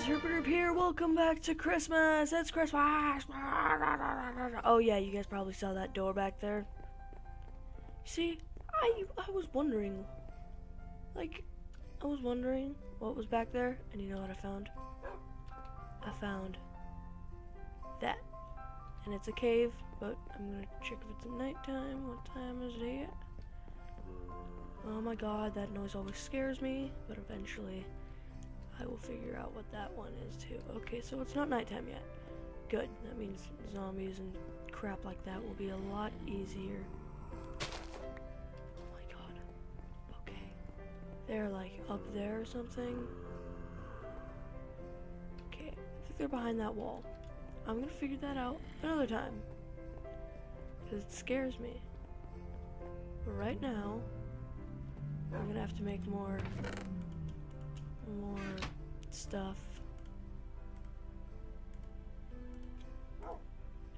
guys, Herpiter here. Welcome back to Christmas. It's Christmas. Oh yeah, you guys probably saw that door back there. See, I I was wondering, like, I was wondering what was back there, and you know what I found? I found that, and it's a cave. But I'm gonna check if it's nighttime. What time is it? Oh my god, that noise always scares me, but eventually I will figure out what that one is too. Okay, so it's not nighttime yet. Good. That means zombies and crap like that will be a lot easier. Oh my god. Okay. They're like up there or something. Okay, I think they're behind that wall. I'm gonna figure that out another time. Because it scares me. But right now, I'm gonna have to make more more stuff.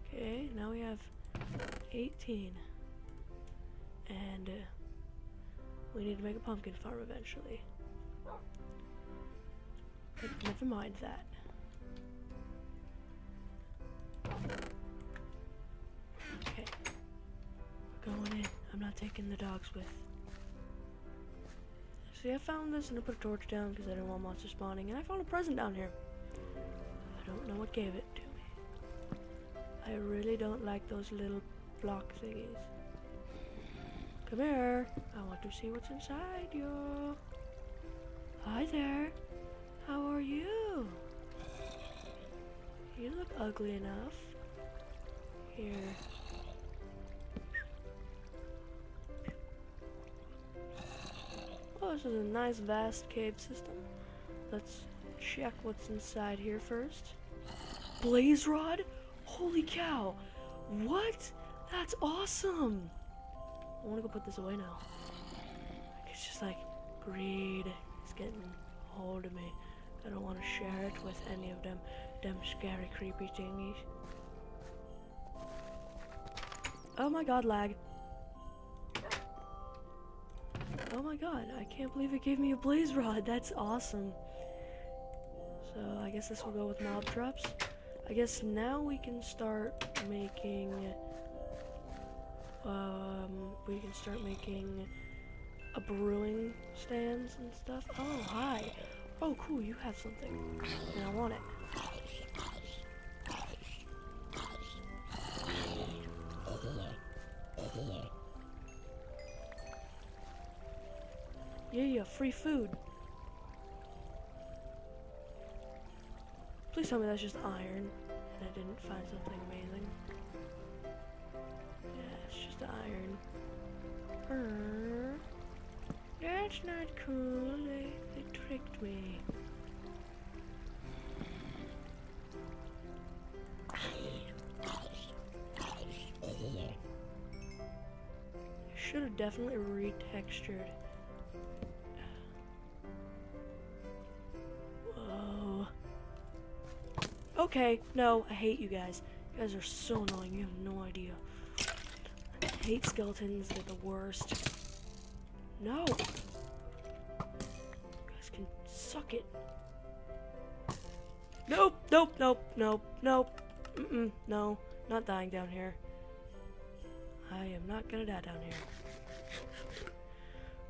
Okay, now we have 18. And uh, we need to make a pumpkin farm eventually. But never mind that. Okay. Going in. I'm not taking the dogs with. See, I found this and I put a torch down because I didn't want monsters spawning, and I found a present down here. I don't know what gave it to me. I really don't like those little block thingies. Come here. I want to see what's inside you. Hi there. How are you? You look ugly enough. Here. This is a nice vast cave system. Let's check what's inside here first. Blaze rod? Holy cow! What? That's awesome! I want to go put this away now. It's just like greed is getting hold of me. I don't want to share it with any of them, them scary, creepy thingies. Oh my god, lag. Oh my god, I can't believe it gave me a blaze rod. That's awesome. So I guess this will go with mob traps. I guess now we can start making um we can start making a brewing stands and stuff. Oh hi. Oh cool, you have something. And I want it. Yeah, yeah, free food. Please tell me that's just iron and I didn't find something amazing. Yeah, it's just iron. Uh, that's not cool. They, they tricked me. Should have definitely retextured. Okay, no, I hate you guys. You guys are so annoying, you have no idea. I hate skeletons, they're the worst. No! You guys can suck it. Nope, nope, nope, nope, nope. Mm-mm, no, not dying down here. I am not gonna die down here.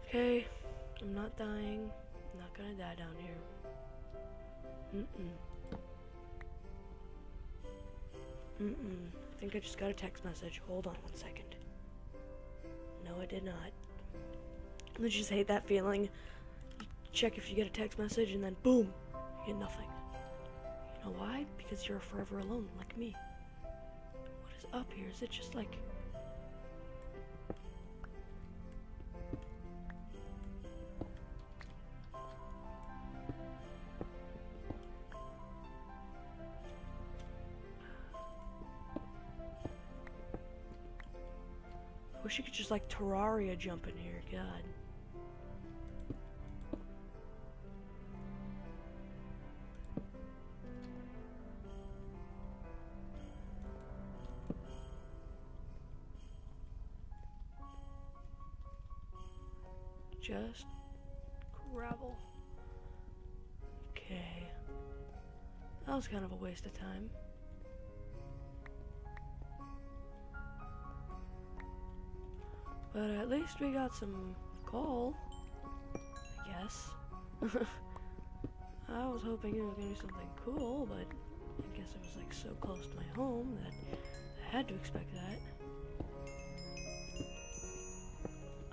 Okay, I'm not dying. I'm not gonna die down here. Mm-mm. Mm-mm. I think I just got a text message. Hold on one second. No, I did not. I just hate that feeling. You check if you get a text message and then boom, you get nothing. You know why? Because you're forever alone, like me. What is up here? Is it just like... wish you could just like Terraria jump in here, God. Just gravel. Okay. That was kind of a waste of time. But at least we got some coal, I guess. I was hoping it was gonna be something cool, but I guess it was like so close to my home that I had to expect that.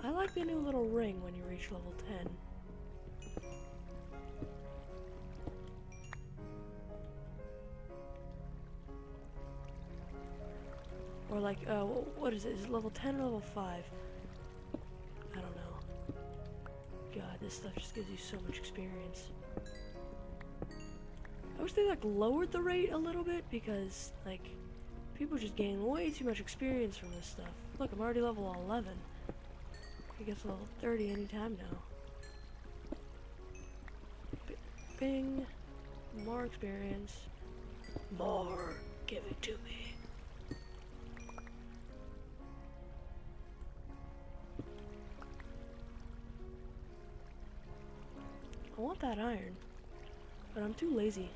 I like the new little ring when you reach level 10. Or like, uh, what is it? Is it level 10 or level 5? This stuff just gives you so much experience. I wish they like lowered the rate a little bit because like people just gain way too much experience from this stuff. Look, I'm already level 11. I guess level 30 anytime now. B Bing. More experience. More. Give it to me. That iron, but I'm too lazy.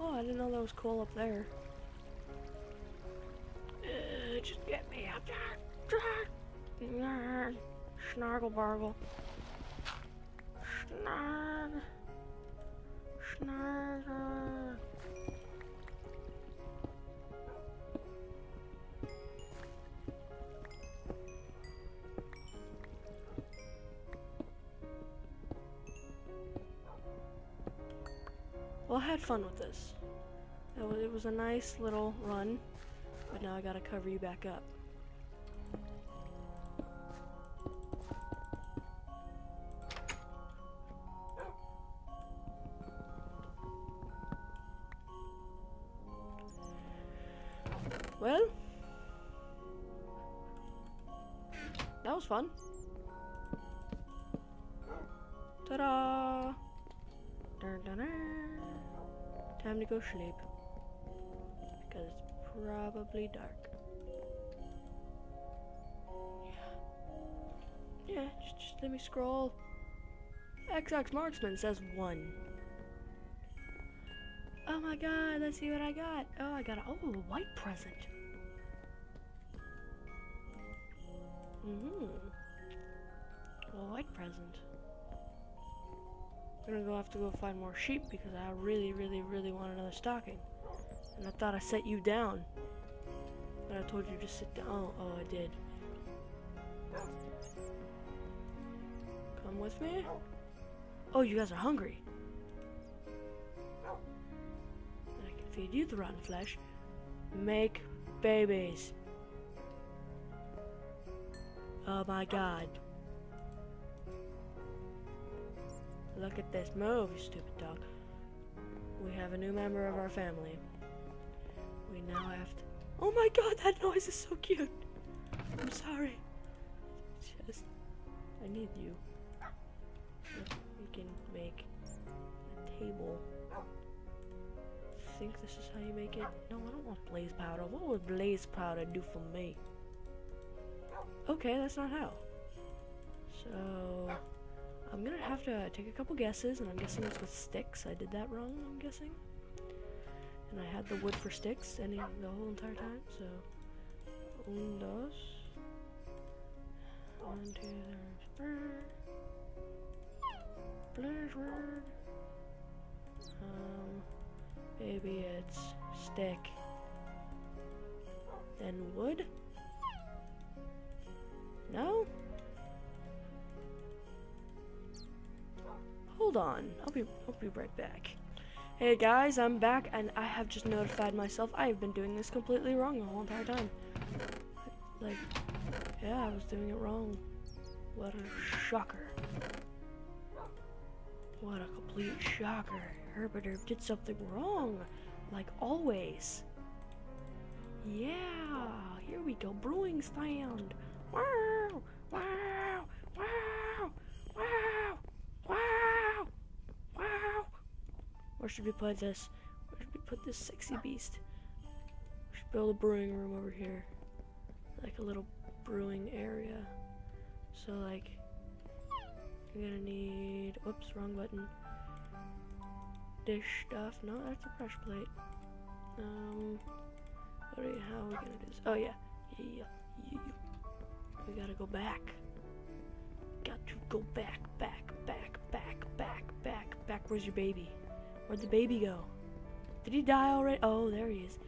Oh, I didn't know there was coal up there. Uh, just get me up there. Snargle bargle. Snarg. Snarg. Had fun with this. It was, it was a nice little run, but now I gotta cover you back up. Sleep. Because it's probably dark. Yeah. Just, just let me scroll. XX Marksman says one. Oh my god, let's see what I got. Oh, I got a, oh, a white present. Mm-hmm. A white present. I'm gonna go have to go find more sheep because I really, really, really want another stocking. And I thought I set you down. But I told you to just sit down. Oh, oh, I did. Come with me. Oh, you guys are hungry. I can feed you the rotten flesh. Make babies. Oh my god. Look at this. Move, you stupid dog. We have a new member of our family. We now have to... Oh my god, that noise is so cute. I'm sorry. Just... I need you. We can make a table. I think this is how you make it? No, I don't want blaze powder. What would blaze powder do for me? Okay, that's not how. So... I'm gonna have to take a couple guesses, and I'm guessing it's with sticks. I did that wrong, I'm guessing. And I had the wood for sticks any the whole entire time, so un, dos. One, two, three, Blair's word. Um, maybe it's stick. Then wood? No? Hold on. I'll be I'll be right back. Hey guys, I'm back and I have just notified myself I have been doing this completely wrong the whole entire time. Like, yeah, I was doing it wrong. What a shocker. What a complete shocker. Herbider did something wrong, like always. Yeah, here we go, brewing stand. Wow, wow, wow, wow, wow. Where should we put this? Where should we put this sexy beast? We should build a brewing room over here. Like a little brewing area. So like, you're gonna need, whoops, wrong button. dish stuff. No, that's a pressure plate. Um, what are you, how are we gonna do this? Oh yeah, yeah, yeah. We gotta go back. Got to go back, back, back, back, back, back, back. Where's your baby? Where'd the baby go? Did he die already? Oh, there he is.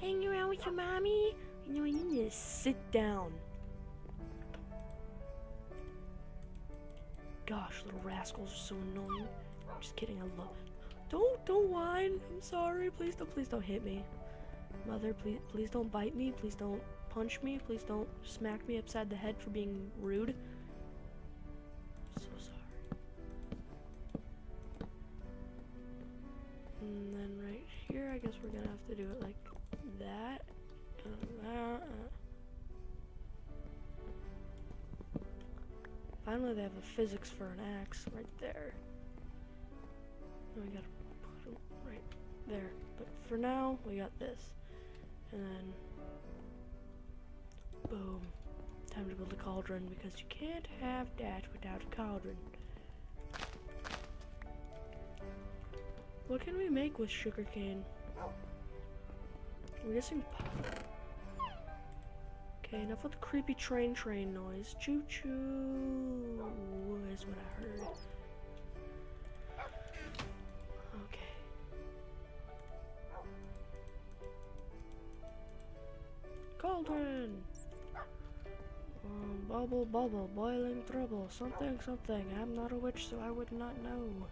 Hanging around with your mommy? You know, you need to sit down. Gosh, little rascals are so annoying. I'm just kidding, I love Don't, don't whine. I'm sorry. Please don't, please don't hit me. Mother, please, please don't bite me. Please don't punch me. Please don't smack me upside the head for being rude. And then right here, I guess we're gonna have to do it like that. Finally, they have the physics for an axe right there. And we gotta put them right there. But for now, we got this. And then, boom. Time to build a cauldron because you can't have that without a cauldron. What can we make with sugarcane? I'm guessing Okay, enough with the creepy train train noise. Choo choo is what I heard. Okay. Cauldron! Um, bubble, bubble, boiling trouble, something, something. I'm not a witch, so I would not know.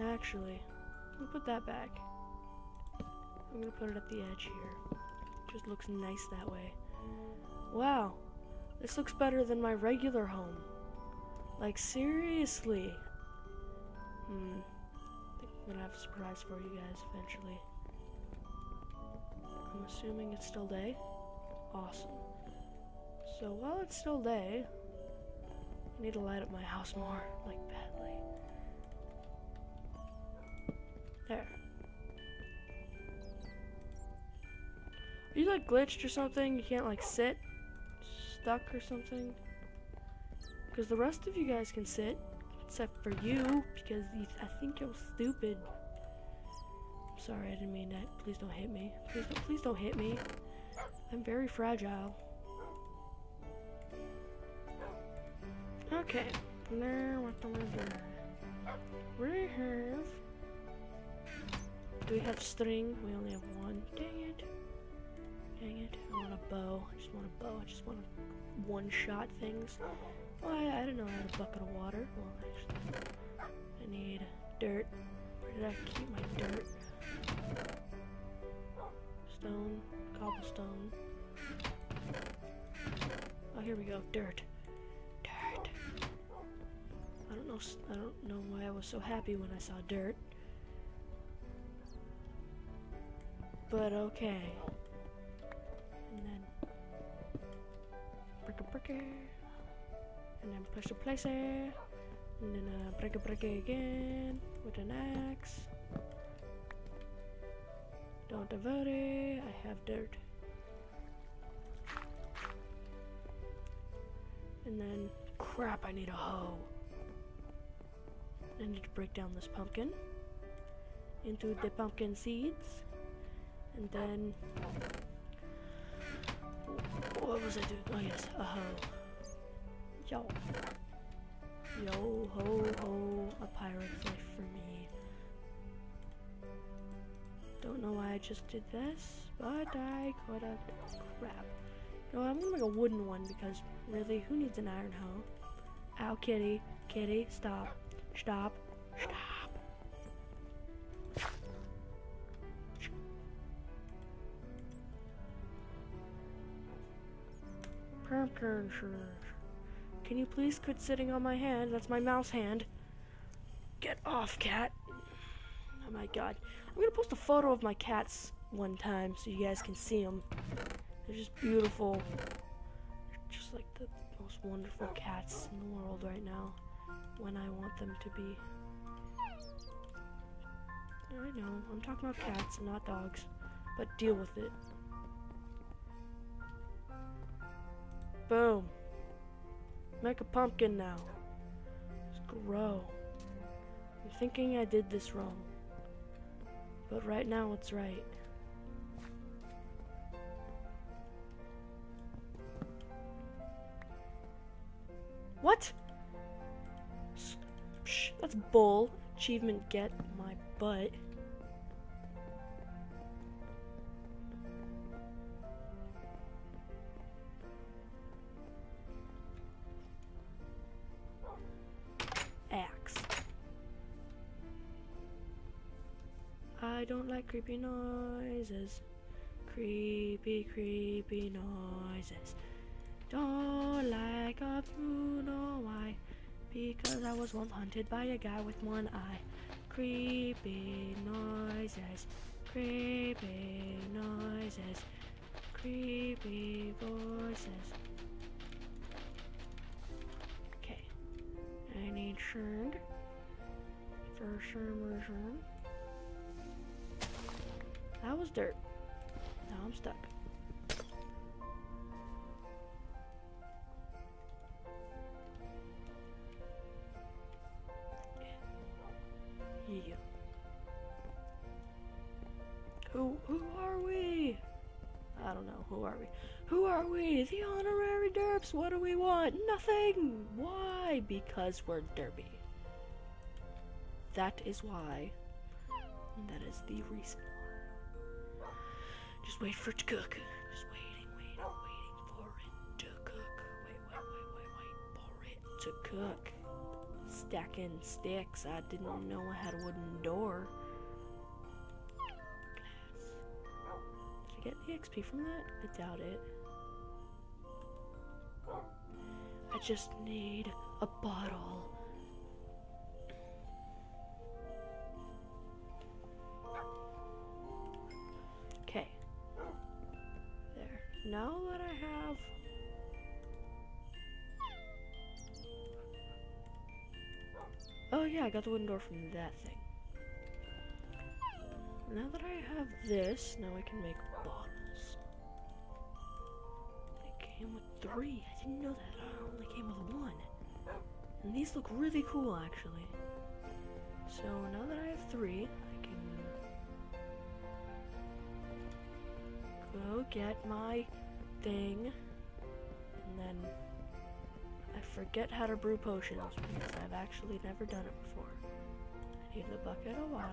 Actually, gonna put that back. I'm gonna put it at the edge here. Just looks nice that way. Wow, this looks better than my regular home. Like, seriously. Hmm. I think I'm gonna have a surprise for you guys eventually. I'm assuming it's still day. Awesome. So while it's still day, I need to light up my house more, like badly. There. Are you like glitched or something? You can't like sit? Stuck or something? Because the rest of you guys can sit. Except for you, because you, I think you're stupid. I'm sorry, I didn't mean that. Please don't hit me. Please don't, please don't hit me. I'm very fragile. Okay. Now what do we? We have do we have string? We only have one. Dang it. Dang it. I want a bow. I just want a bow. I just want to one-shot things. Well, I, I don't know. I had a bucket of water. Well, actually, I need dirt. Where did I keep my dirt? Stone. Cobblestone. Oh, here we go. Dirt. Dirt. I don't know. I don't know why I was so happy when I saw dirt. But okay. And then break a break and then place a place and then uh, break a break again with an axe. Don't worry, I have dirt. And then, crap, I need a hoe. I need to break down this pumpkin into the pumpkin seeds. And then... What was I doing? Oh yes, a hoe. Yo. Yo, ho, ho, a pirate's life for me. Don't know why I just did this, but I could've. Crap. No, I'm gonna make a wooden one because, really, who needs an iron hoe? Ow, kitty. Kitty, stop. Stop. Stop. Can you please quit sitting on my hand? That's my mouse hand. Get off, cat. Oh my god. I'm gonna post a photo of my cats one time so you guys can see them. They're just beautiful. They're just like the most wonderful cats in the world right now. When I want them to be. I know, I'm talking about cats and not dogs. But deal with it. Boom. Make a pumpkin now. Just grow. I'm thinking I did this wrong. But right now it's right. What? Psh, that's bull. Achievement get my butt. Don't like creepy noises. Creepy, creepy noises. Don't like a Bruno. Why? Because I was once hunted by a guy with one eye. Creepy noises. Creepy noises. Creepy voices. Okay. I need churned. For churn. That was dirt. Now I'm stuck. Yeah. Who who are we? I don't know. Who are we? Who are we? The honorary derps. What do we want? Nothing. Why? Because we're derpy. That is why. That is the reason. Just wait for it to cook. Just waiting, waiting, waiting for it to cook. Wait, wait, wait, wait, wait for it to cook. Stacking sticks. I didn't know I had a wooden door. Glass. Did I get the XP from that? I doubt it. I just need a bottle. I got the wooden door from that thing. Now that I have this, now I can make bottles. It came with three. I didn't know that. I only came with one. And these look really cool, actually. So now that I have three, I can go get my thing, and then I forget how to brew potions because I've actually never done it before. I need a bucket of water.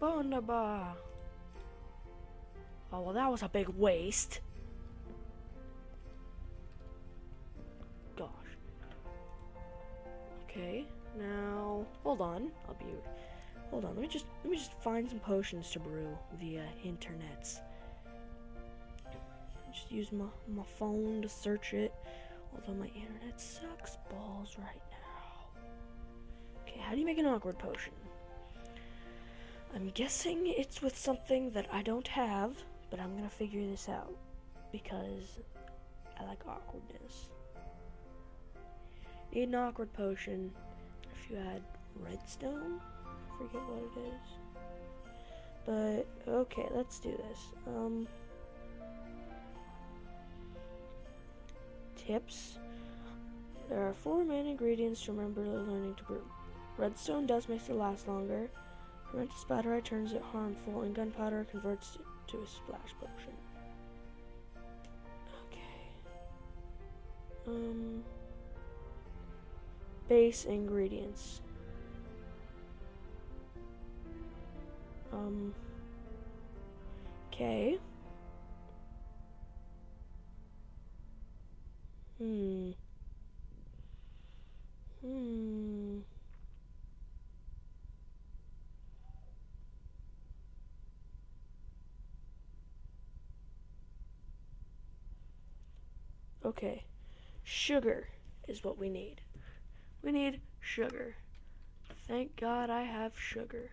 Wunderbar. Oh, well, that was a big waste. Hold on. I'll be. Hold on. Let me just let me just find some potions to brew via internets. Just use my my phone to search it. Although my internet sucks balls right now. Okay, how do you make an awkward potion? I'm guessing it's with something that I don't have, but I'm gonna figure this out because I like awkwardness. Need an awkward potion. If you add redstone, I forget what it is. But okay, let's do this. Um, tips. There are four main ingredients to remember learning to brew. Redstone does make it last longer. Fermented spider eye turns it harmful, and gunpowder converts it to a splash potion. Okay. Um. Base ingredients. Um. Okay. Hmm. Hmm. Okay. Sugar is what we need. We need sugar. Thank God I have sugar.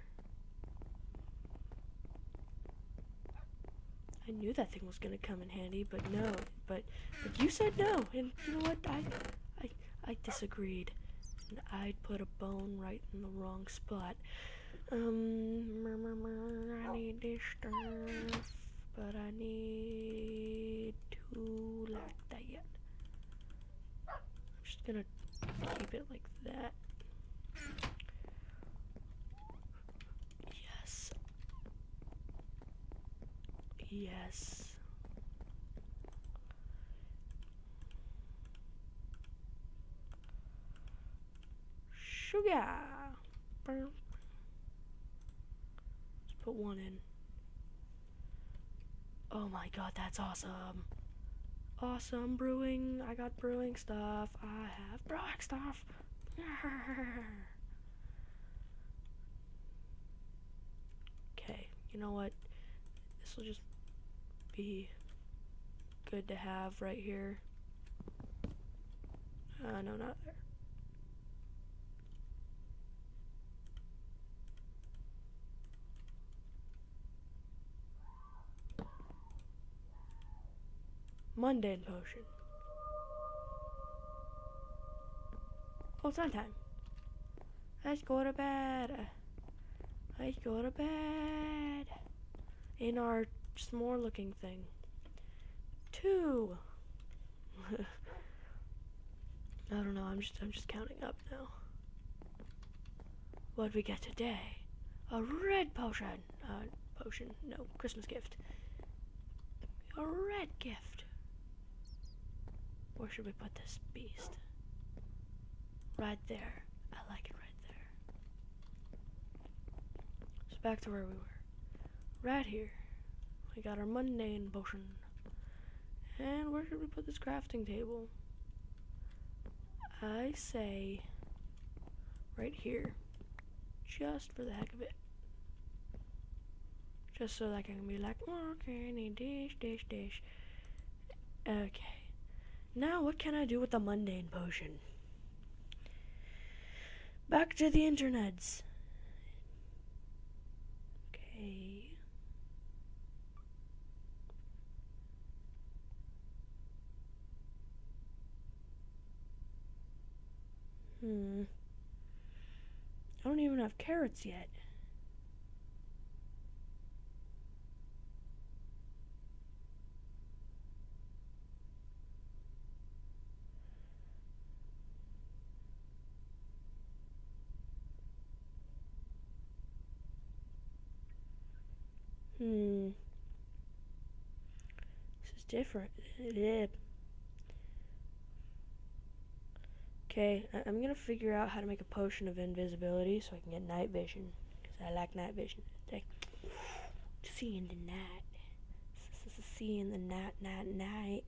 I knew that thing was gonna come in handy, but no. But but you said no, and you know what? I I I disagreed. And I'd put a bone right in the wrong spot. Um, I need this stuff, but I need to like that. Yet. I'm just gonna keep it like that. Yes. Yes. Sugar. Let's put one in. Oh my god, that's awesome. Awesome brewing. I got brewing stuff. I have brewing stuff. Okay, you know what? This will just be good to have right here. Uh, no, not there. Mundane potion. Oh, it's time. Let's go to bed. Let's go to bed. In our s'more looking thing. Two. I don't know, I'm just I'm just counting up now. What we get today? A red potion. Uh potion. No, Christmas gift. A red gift. Where should we put this beast? Right there. I like it right there. So back to where we were. Right here. We got our mundane potion. And where should we put this crafting table? I say right here. Just for the heck of it. Just so that I can be like, okay, I need dish, dish, dish. Okay. Now, what can I do with the mundane potion? Back to the internets. Okay. Hmm. I don't even have carrots yet. Hmm. This is different. Okay, I- I'm gonna figure out how to make a potion of invisibility so I can get night vision. Because I like night vision. Like, seeing the night. Seeing the night, night, night.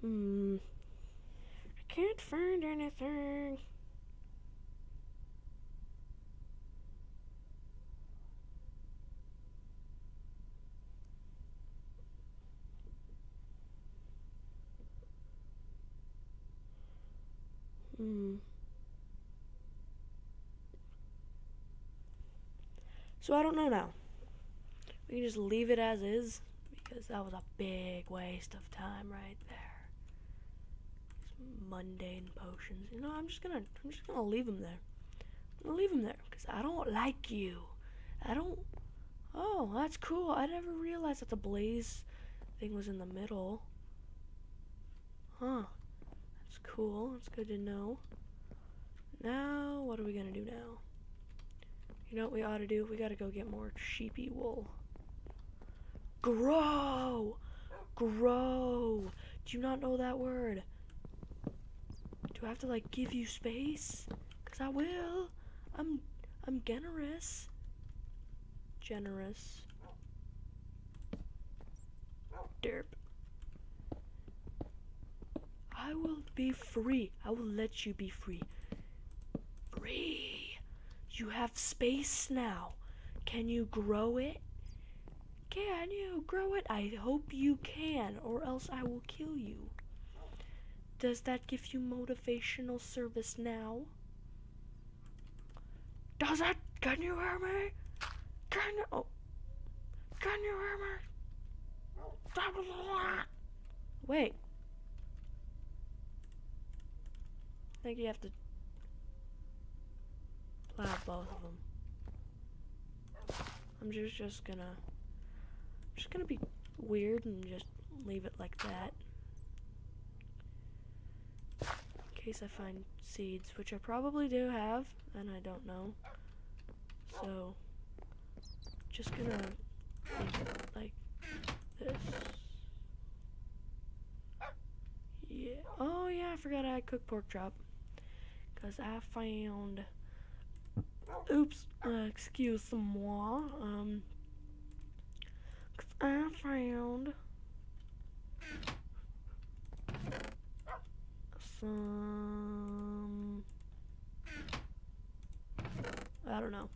Hmm. I can't find anything. Hmm. So I don't know now. We can just leave it as is because that was a big waste of time right there. Mundane potions. You know, I'm just gonna, I'm just gonna leave them there. I'm gonna leave them there because I don't like you. I don't. Oh, that's cool. I never realized that the blaze thing was in the middle. Huh. Cool. That's good to know. Now, what are we gonna do now? You know what we ought to do? We gotta go get more sheepy wool. Grow! Grow! Do you not know that word? Do I have to like give you space? Cause I will. I'm I'm generous. Generous. Derp. I will be free. I will let you be free. Free. You have space now. Can you grow it? Can you grow it? I hope you can, or else I will kill you. Does that give you motivational service now? Does it? Can you hear me? Can you? Oh. Can you hear me? Wait. I think you have to plow both of them. I'm just just gonna just gonna be weird and just leave it like that. In case I find seeds, which I probably do have, and I don't know. So just gonna like this. Yeah. Oh yeah, I forgot I had cooked pork chop. Cause I found. Oops. Uh, excuse moi. Um. Cause I found some. I don't know.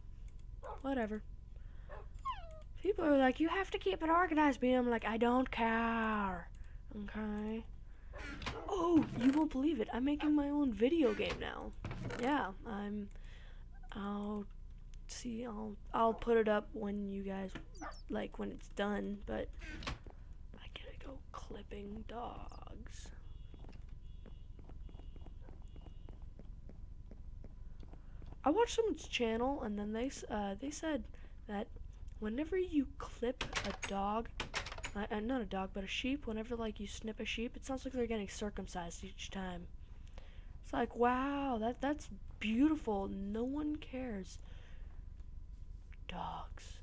Whatever. People are like, you have to keep it organized. Me, I'm like, I don't care. Okay. Oh, you won't believe it. I'm making my own video game now. Yeah, I'm. I'll see. I'll I'll put it up when you guys like when it's done. But I gotta go clipping dogs. I watched someone's channel and then they uh, they said that whenever you clip a dog, uh, not a dog but a sheep, whenever like you snip a sheep, it sounds like they're getting circumcised each time. It's like wow, that that's beautiful. No one cares. Dogs.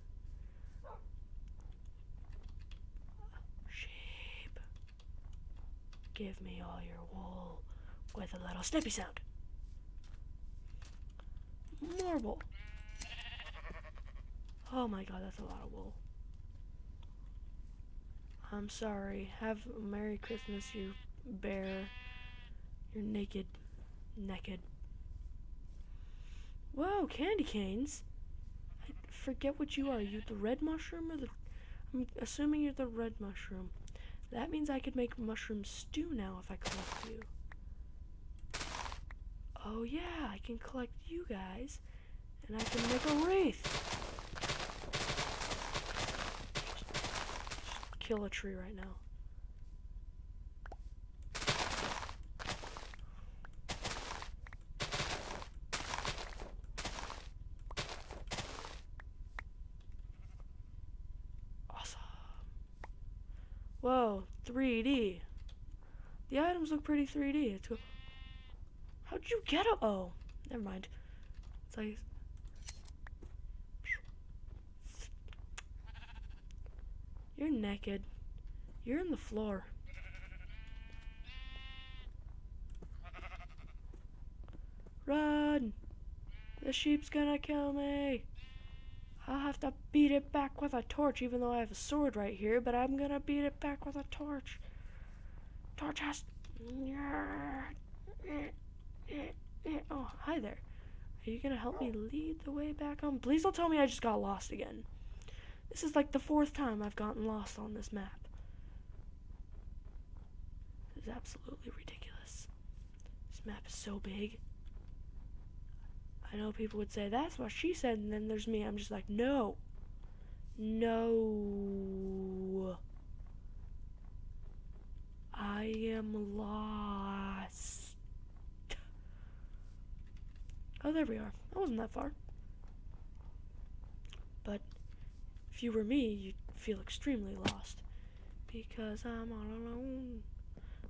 Sheep. Give me all your wool with a little snippy sound. More wool. Oh my god, that's a lot of wool. I'm sorry. Have a Merry Christmas, you bear. You're naked. Naked. Whoa, candy canes. I forget what you are. You the red mushroom or the. I'm assuming you're the red mushroom. That means I could make mushroom stew now if I collect you. Oh yeah, I can collect you guys, and I can make a wreath. Just kill a tree right now. Awesome. Whoa, 3D. The items look pretty 3D. It's. How'd you get a? Oh, never mind. It's like. You're naked. You're in the floor. Run! The sheep's gonna kill me. I'll have to beat it back with a torch, even though I have a sword right here, but I'm gonna beat it back with a torch. Torch has. Oh, hi there. Are you gonna help me lead the way back home? Please don't tell me I just got lost again. This is like the fourth time I've gotten lost on this map. This is absolutely ridiculous. This map is so big. I know people would say, that's what she said, and then there's me. I'm just like, no. No. I am lost. Oh, there we are. That wasn't that far. But if you were me, you'd feel extremely lost. Because I'm all alone.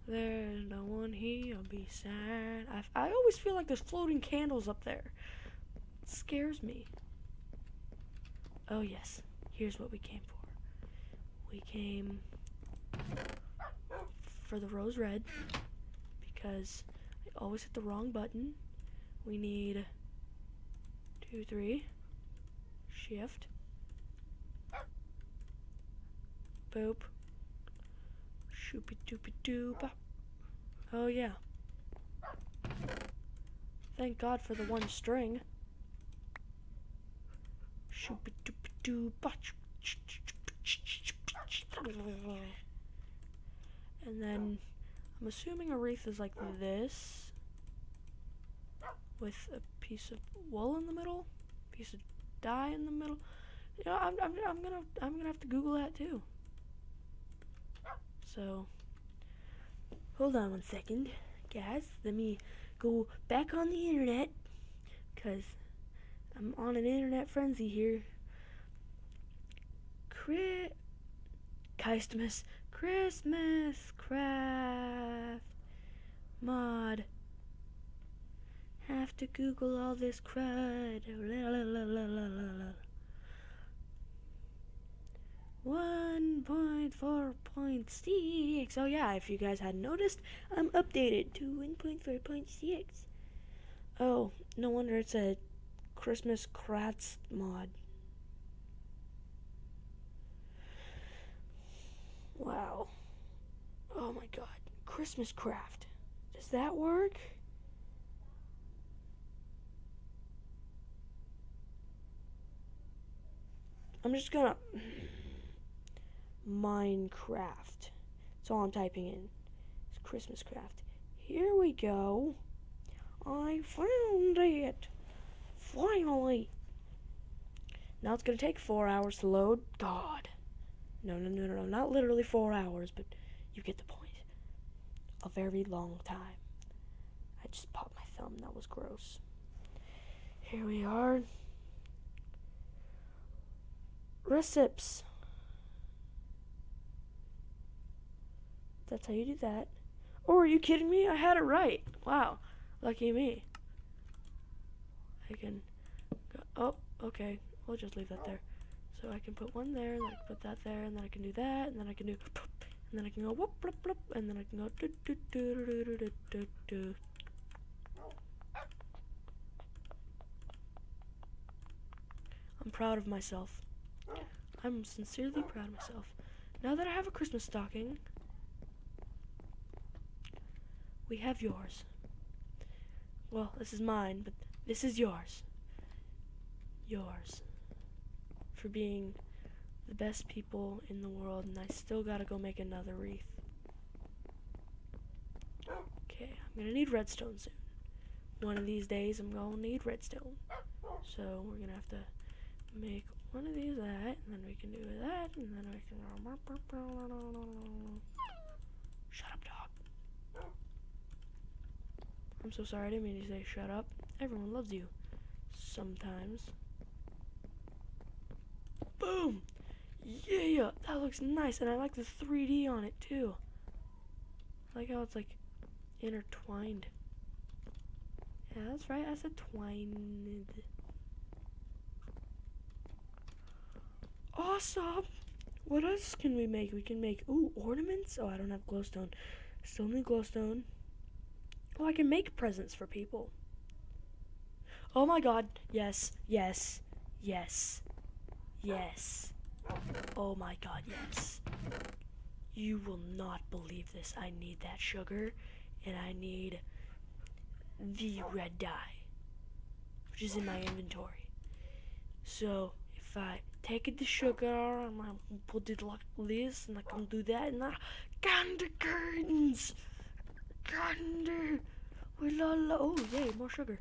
There's no one here beside. I, I always feel like there's floating candles up there. It scares me. Oh, yes. Here's what we came for. We came for the rose red because I always hit the wrong button. We need two, three, shift, boop, shoopy doopy doop. Oh, yeah. Thank God for the one string. Shoopy doopy doop. And then I'm assuming a wreath is like this with a piece of wool in the middle, piece of dye in the middle. you know, I'm, I'm, I'm gonna, I'm gonna have to Google that too. So, hold on one second, guys. Let me go back on the internet, cause I'm on an internet frenzy here. Chri- Christmas, Christmas craft mod. Have to Google all this crud. La, la, la, la, la, la, la. 1.4.6. Oh, yeah, if you guys hadn't noticed, I'm updated to 1.4.6. Oh, no wonder it's a Christmas crafts mod. Wow. Oh my god. Christmas craft. Does that work? I'm just gonna. Minecraft. That's all I'm typing in. It's Christmas craft. Here we go. I found it. Finally. Now it's gonna take four hours to load. God. No, no, no, no, no. Not literally four hours, but you get the point. A very long time. I just popped my thumb. That was gross. Here we are. Recipes. That's how you do that. Oh, are you kidding me? I had it right. Wow. Lucky me. I can go. Oh, okay. We'll just leave that there. So I can put one there, and I can put that there, and then I can do that, and then I can do, and then I can go whoop, and then I can go do, do, do, do, do, do, do, do. I'm proud of myself. I'm sincerely proud of myself. Now that I have a Christmas stocking, we have yours. Well, this is mine, but this is yours. Yours. For being the best people in the world, and I still gotta go make another wreath. Okay, I'm gonna need redstone soon. One of these days, I'm gonna need redstone. So, we're gonna have to make one of these that, and then we can do that, and then we can. Shut up, dog. I'm so sorry, I didn't mean to say shut up. Everyone loves you. Sometimes. Boom! Yeah, that looks nice, and I like the 3D on it too. I like how it's like intertwined. Yeah, that's right, I said twined. Awesome! What else can we make? We can make, ooh, ornaments? Oh, I don't have glowstone. Still need glowstone. Oh, I can make presents for people. Oh my god. Yes, yes, yes, yes. Oh my god, yes. You will not believe this. I need that sugar, and I need the red dye, which is in my inventory. So, if I take the sugar and I put it like this, and I can do that, and I candy curtains! Candy! We la. Oh, yay, more sugar.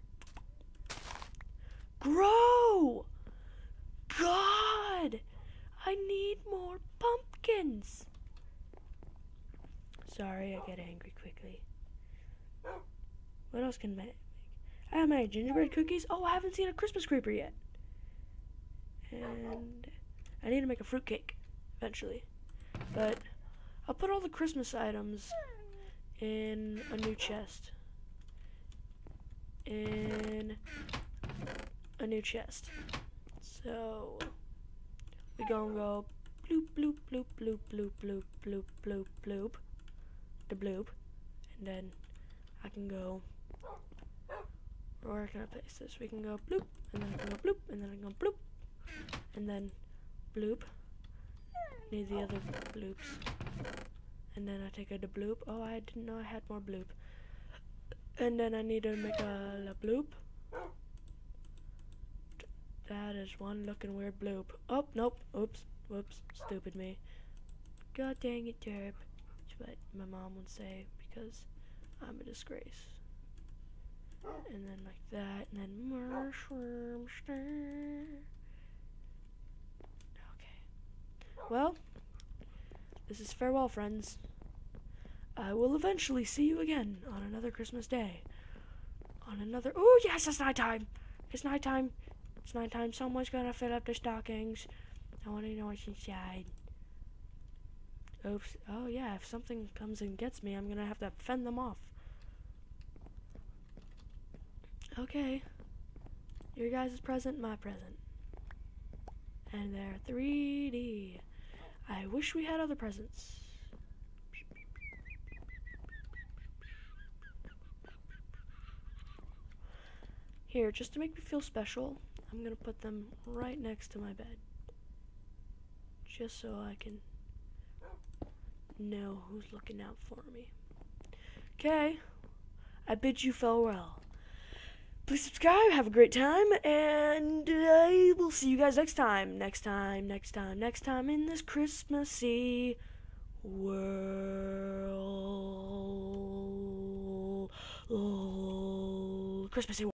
Grow! God! I need more pumpkins! Sorry, I get angry quickly. What else can I make? I have my gingerbread cookies. Oh, I haven't seen a Christmas creeper yet. And I need to make a fruitcake eventually. But I'll put all the Christmas items in a new chest. In a new chest. So we gonna go bloop bloop bloop bloop bloop bloop bloop bloop bloop the bloop and then I can go where can I place this? We can go bloop and then I can go bloop and then I can go bloop and then bloop. Need the other bloops. And then I take a bloop. Oh, I didn't know I had more bloop. And then I need to make a, a bloop. That is one looking weird bloop. Oh, nope. Oops. Whoops. Stupid me. God dang it, Derp. That's what my mom would say because I'm a disgrace. And then like that, and then mushroom. Okay. Well, this is farewell, friends. I will eventually see you again on another Christmas day. On another. Oh, yes, it's nighttime. It's nighttime. It's nighttime. Someone's gonna fill up the stockings. I want to know what's inside. Oops. Oh, yeah, if something comes and gets me, I'm gonna have to fend them off. Okay. Your guys' present, my present. And they're 3D. I wish we had other presents. Here, just to make me feel special, I'm gonna put them right next to my bed. Just so I can know who's looking out for me. Okay, I bid you farewell. Please subscribe, have a great time, and uh, I will see you guys next time. Next time, next time, next time in this Christmassy world. Christmassy